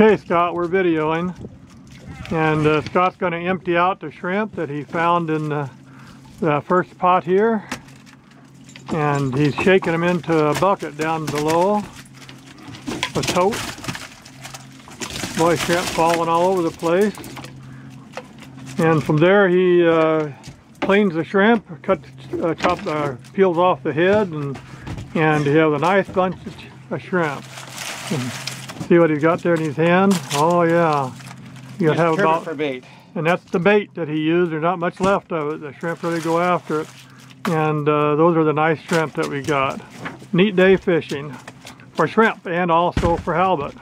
Okay, Scott, we're videoing. And uh, Scott's going to empty out the shrimp that he found in the, the first pot here. And he's shaking them into a bucket down below. A tote. Boy, shrimp falling all over the place. And from there he uh, cleans the shrimp, cuts, uh, chop, uh, peels off the head, and and he has a nice bunch of shrimp. See what he's got there in his hand? Oh yeah, you Just have about, for bait. and that's the bait that he used. There's not much left of it. The shrimp really go after it, and uh, those are the nice shrimp that we got. Neat day fishing for shrimp and also for halibut.